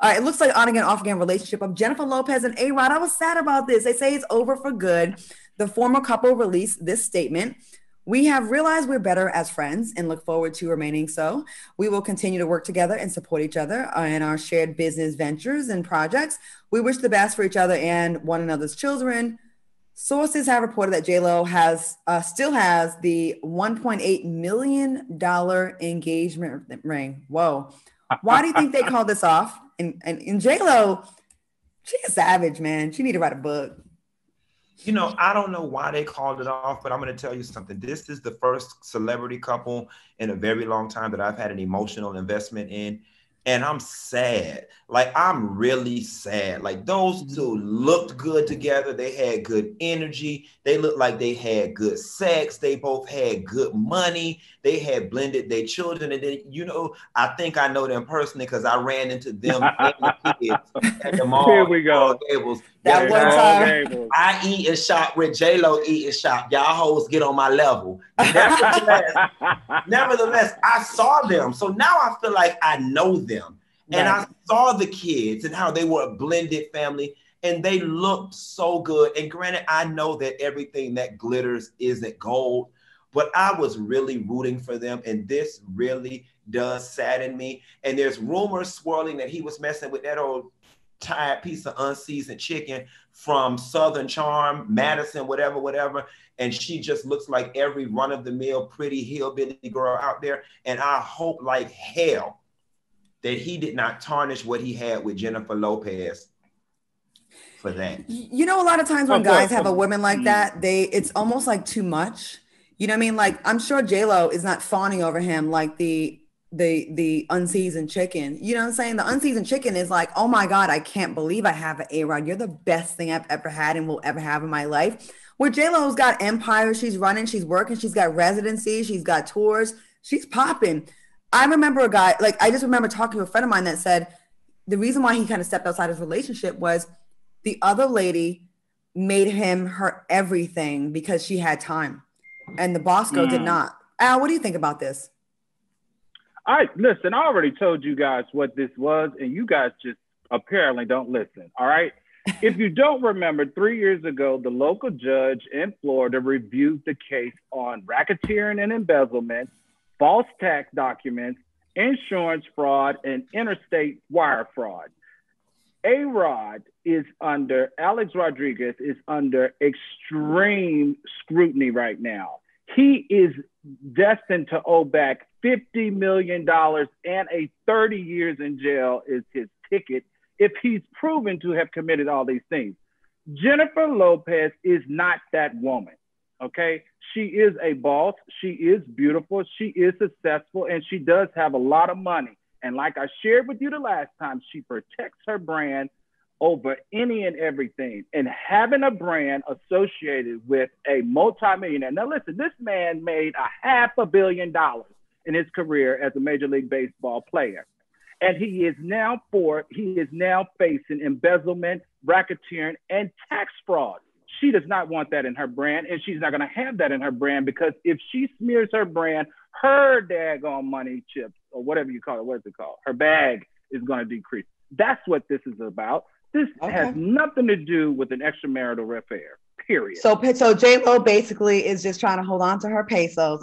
All right, it looks like on again, off again relationship of Jennifer Lopez and A Rod. I was sad about this. They say it's over for good. The former couple released this statement. We have realized we're better as friends and look forward to remaining so. We will continue to work together and support each other in our shared business ventures and projects. We wish the best for each other and one another's children. Sources have reported that J Lo has uh, still has the 1.8 million dollar engagement ring. Whoa! Why do you think they called this off? And and, and J Lo, she's a savage, man. She need to write a book. You know, I don't know why they called it off, but I'm going to tell you something. This is the first celebrity couple in a very long time that I've had an emotional investment in and I'm sad. Like I'm really sad. Like those mm-hmm. two looked good together. They had good energy. They looked like they had good sex. They both had good money. They had blended their children. And then, you know, I think I know them personally because I ran into them the kids at the mall. Here we go. Gables. That one time. I eat and shop with J Lo eat and shop. Y'all hoes get on my level. Nevertheless, nevertheless, I saw them. So now I feel like I know them. And I saw the kids and how they were a blended family and they looked so good. And granted, I know that everything that glitters isn't gold, but I was really rooting for them. And this really does sadden me. And there's rumors swirling that he was messing with that old tired piece of unseasoned chicken from Southern Charm, Madison, whatever, whatever. And she just looks like every run of the mill pretty hillbilly girl out there. And I hope like hell that he did not tarnish what he had with Jennifer Lopez for that. You know, a lot of times when guys have a woman like that, they it's almost like too much. You know what I mean? Like I'm sure J Lo is not fawning over him like the the the unseasoned chicken. You know what I'm saying? The unseasoned chicken is like, oh my god, I can't believe I have an A Rod. You're the best thing I've ever had and will ever have in my life. Where J Lo's got empire, she's running, she's working, she's got residency, she's got tours, she's popping. I remember a guy, like, I just remember talking to a friend of mine that said the reason why he kind of stepped outside his relationship was the other lady made him her everything because she had time and the Bosco mm. did not. Al, what do you think about this? I listen, I already told you guys what this was, and you guys just apparently don't listen. All right. if you don't remember, three years ago, the local judge in Florida reviewed the case on racketeering and embezzlement false tax documents, insurance fraud, and interstate wire fraud. A Rod is under, Alex Rodriguez is under extreme scrutiny right now. He is destined to owe back $50 million and a 30 years in jail is his ticket if he's proven to have committed all these things. Jennifer Lopez is not that woman. Okay. She is a boss. She is beautiful. She is successful and she does have a lot of money. And like I shared with you the last time, she protects her brand over any and everything. And having a brand associated with a multimillionaire. Now, listen, this man made a half a billion dollars in his career as a Major League Baseball player. And he is now for he is now facing embezzlement, racketeering, and tax fraud. She does not want that in her brand, and she's not going to have that in her brand because if she smears her brand, her daggone money chips or whatever you call it, what's it called? Her bag is going to decrease. That's what this is about. This okay. has nothing to do with an extramarital affair. Period. So, so J Lo basically is just trying to hold on to her pesos